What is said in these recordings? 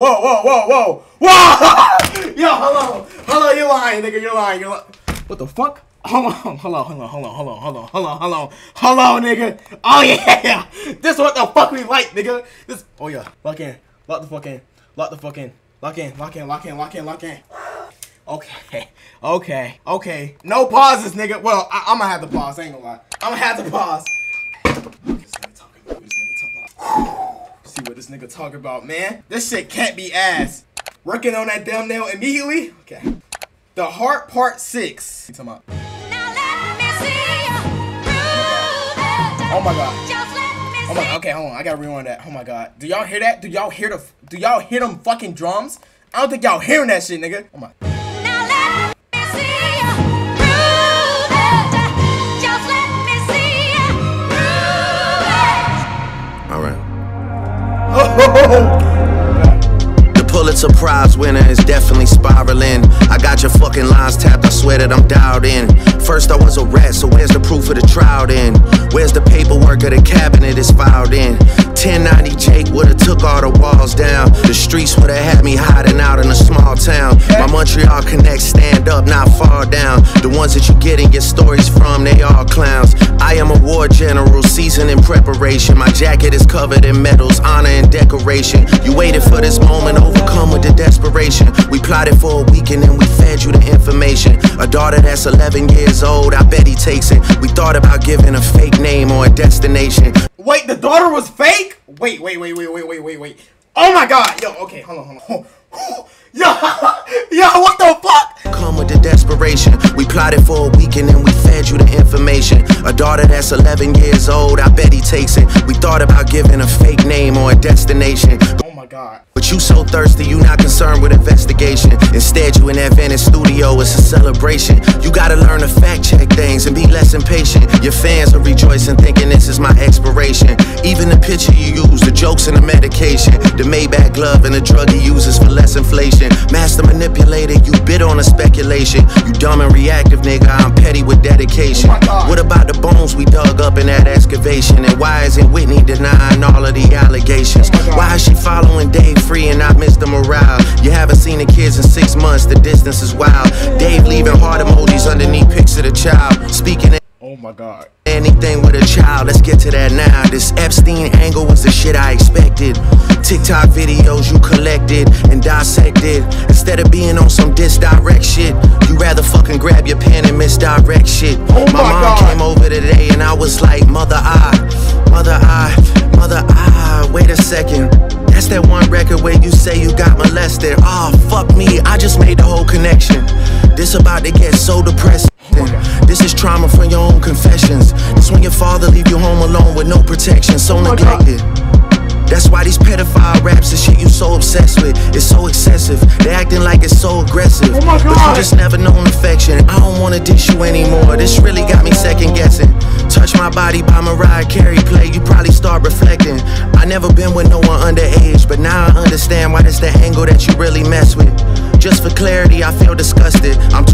Whoa, whoa, whoa, whoa, whoa! Yo, hello, hello, you lying, nigga, you lying, you lying. What the fuck? Hold on, hold on, hold on, hold on, hold on, hold on, hold on, hold on, hold on, nigga. Oh yeah, this what the fuck we like, nigga. This, oh yeah, lock in, lock the fuck in, lock the fuck in, lock in, lock in, lock in, lock in, lock in. Okay, okay, okay. No pauses, nigga. Well, I, I'm gonna have to pause. I ain't gonna lie. I'm gonna have to pause. This nigga talking about, this nigga talking about. See what this nigga talk about, man. This shit can't be ass. Working on that damn nail immediately. Okay. The Heart Part Six. You talking about? Oh my god. Oh my. Okay, hold on. I gotta rewind that. Oh my god. Do y'all hear that? Do y'all hear the? Do y'all hear them fucking drums? I don't think y'all hearing that shit, nigga. Oh my. Oh, Pulitzer Prize winner is definitely spiraling. I got your fucking lines tapped, I swear that I'm dialed in. First, I was a rat, so where's the proof of the trial then? Where's the paperwork of the cabinet is filed in? 1090 Jake would've took all the walls down. The streets would've had me hiding out in a small town. My Montreal connect stand up, not fall down. The ones that you getting your stories from, they all clowns. I am a war general, seasoned in preparation. My jacket is covered in medals, honor and decoration. You waited for this moment, overcome the desperation. We plotted for a week and then we fed you the information. A daughter that's 11 years old, I bet he takes it. We thought about giving a fake name or a destination. Wait, the daughter was fake? Wait, wait, wait, wait, wait, wait, wait, wait. Oh my god. Yo, okay, hold on, hold on. Yo, yo, what the fuck? Come with the desperation. We plotted for a week and then we fed you the information. A daughter that's 11 years old, I bet he takes it. We thought about giving a fake name or a destination. Oh my god. But you so thirsty, you not concerned with investigation. Instead, you in that Venice studio, it's a celebration. You gotta learn to fact check things and be less impatient. Your fans are rejoicing, thinking this is my expiration. Even the picture you use, the jokes and the medication, the Maybach glove and the drug he uses inflation. Master manipulator, you bid on a speculation. You dumb and reactive, nigga. I'm petty with dedication. Oh. What about the bones we dug up in that excavation? And why isn't Whitney denying all of the allegations? Oh. Why is she following Dave Free and not Mr. Morale? You haven't seen the kids in six months, the distance is wild. Dave leaving heart emojis underneath pics of the child. Speaking Oh my god. Anything with a child, let's get to that now. This Epstein angle was the shit I expected. TikTok videos you collected and dissected. Instead of being on some disdirect shit, you rather fucking grab your pen and misdirect shit. Oh my my mom God. came over today and I was like, Mother I, Mother I, Mother I, wait a second. That's that one record where you say you got molested. Oh, fuck me, I just made the whole connection. This about to get so depressing. This is trauma from your own confessions. This when your father leave you home alone with no protection, so neglected. That's why these pedophile raps and shit you so obsessed with is so excessive. They acting like it's so aggressive. Oh But you just never known affection. I don't wanna dish you anymore. This really got me second guessing. Touch my body by Mariah Carey play, you probably start reflecting. I never been with no one underage, but now I understand why that's the angle that you really mess with. Just for clarity, I feel disgusted. I'm.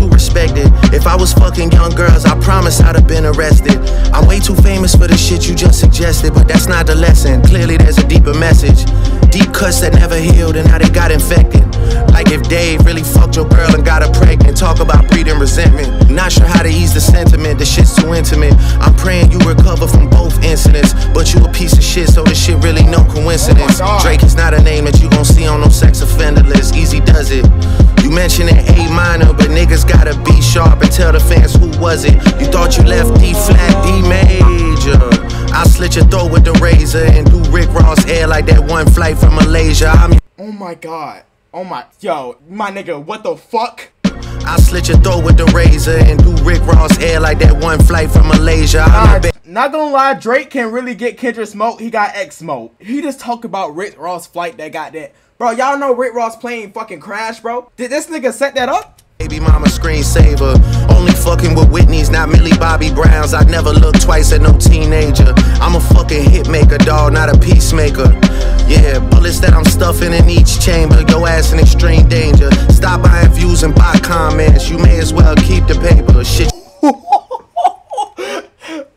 If I was fucking young girls, I promise I'd have been arrested. I'm way too famous for the shit you just suggested, but that's not the lesson. Clearly, there's a deeper message. Deep cuts that never healed and how they got infected. Like if Dave really fucked your girl and got her pregnant. Talk about breeding resentment. Not sure how to ease the sentiment. The shit's too intimate. I'm praying you recover from both incidents. But you a piece of shit, so this shit really no coincidence. Oh. Drake is not a name that you gon' see on no sex offender list. Easy does it. You mentioned it A minor, but niggas gotta be sharp and tell the fans who was it. You thought you left D flat, D major. I slit your throat with the razor and do Rick Ross hair like that one flight from Malaysia. I'm Oh my god. Oh my. Yo, my nigga, what the fuck? I slit your throat with the razor and do Rick Ross hair like that one flight from Malaysia. I'm not gonna lie, Drake can really get Kendrick smoke. He got X smoke. He just talk about Rick Ross flight that got that. Bro, y'all know Rick Ross plane fucking crash, bro. Did this nigga set that up? Baby mama screensaver. Only fucking with Whitney's, not Millie Bobby Brown's. I never look twice at no teenager. I'm a fucking hitmaker, dog, not a peacemaker. Yeah, bullets that I'm stuffing in each chamber. Your ass in extreme danger. Stop buying views and bot comments. You may as well keep the paper. Shit.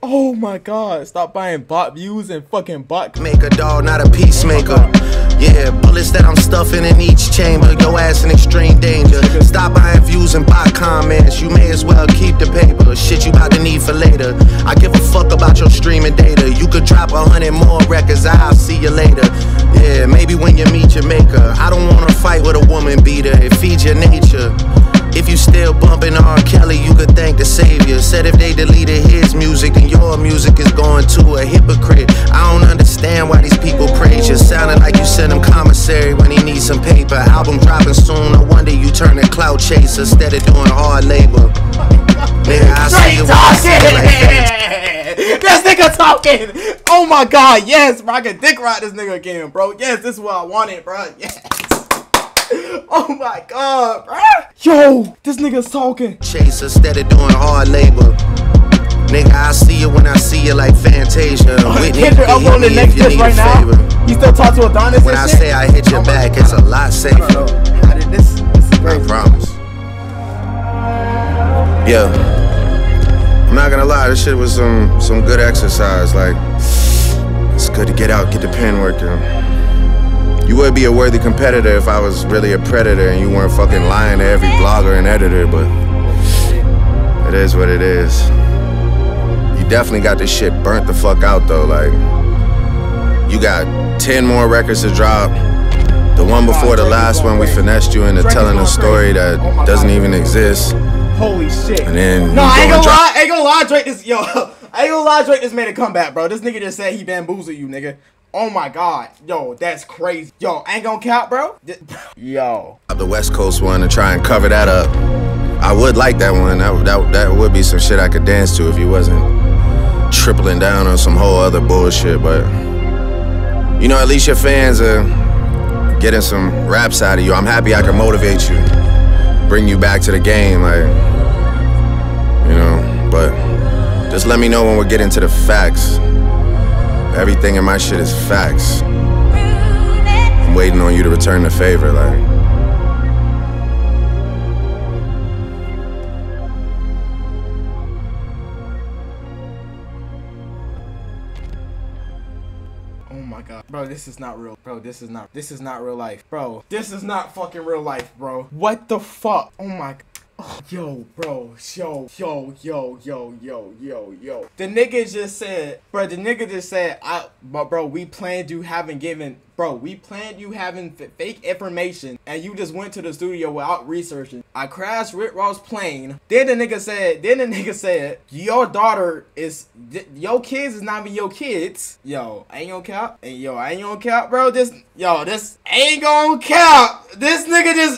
Oh my god, stop buying bot views and fucking bot. Make a dog, not a peacemaker. Yeah, bullets that I'm stuffing in each chamber. Your ass in extreme danger. Stop buying views and buy comments. You may as well keep the paper. Shit you about to need for later. I give a fuck about your streaming data. You could drop a hundred more records. I'll see you later. Yeah, maybe when you meet maker. I don't wanna fight with a woman soon, no wonder you turn a instead of doing hard labor. Nigga, I see you when I see you like this nigga talking. Oh my god, yes, bro. I can dick ride this nigga again, bro. Yes, this is what I wanted, bro. Yes. Oh my god, bro. Yo, this nigga's talking. Chase instead of doing hard labor. Nigga, I see you when I see you like Fantasia. Whitney, Kendrick hit on the next if you diss need right now. You still talk to Adonis When and I shit? say I hit your oh back, it's a lot safer. Yeah. I'm not gonna lie, this shit was some some good exercise. Like, it's good to get out, get the pen working. You would be a worthy competitor if I was really a predator and you weren't fucking lying to every blogger and editor, but it is what it is. You definitely got this shit burnt the fuck out though. Like, you got 10 more records to drop. The one before the last one, we finessed you into telling a story that doesn't even exist. Holy shit. And then No, I ain't gonna lie. I ain't gonna lie, Drake. This yo, I ain't gonna lie, Drake. This made a comeback, bro. This nigga just said he bamboozled you, nigga. Oh my god, yo, that's crazy. Yo, I ain't gonna count, bro. Yo, the West Coast one to try and cover that up. I would like that one. That, that, that would be some shit I could dance to if you wasn't tripling down on some whole other bullshit. But, you know, at least your fans are getting some raps out of you. I'm happy I can motivate you, bring you back to the game. Like, you know, but just let me know when we're getting to the facts. Everything in my shit is facts. I'm waiting on you to return the favor. Like, god, bro. This is not real, bro. This is not. This is not real life, bro. This is not fucking real life, bro. What the fuck? Oh my. g- Yo, bro, yo, yo, yo, yo, yo, yo, yo. The nigga just said, bro. The nigga just said, I, but bro, we planned you having given, bro. We planned you having fake information, and you just went to the studio without researching. I crashed Rick Ross plane. Then the nigga said, then the nigga said, your daughter is, your kids is not even your kids. Yo, ain't gonna count. And yo, ain't gonna count, bro. This, yo, this ain't gonna count. This nigga just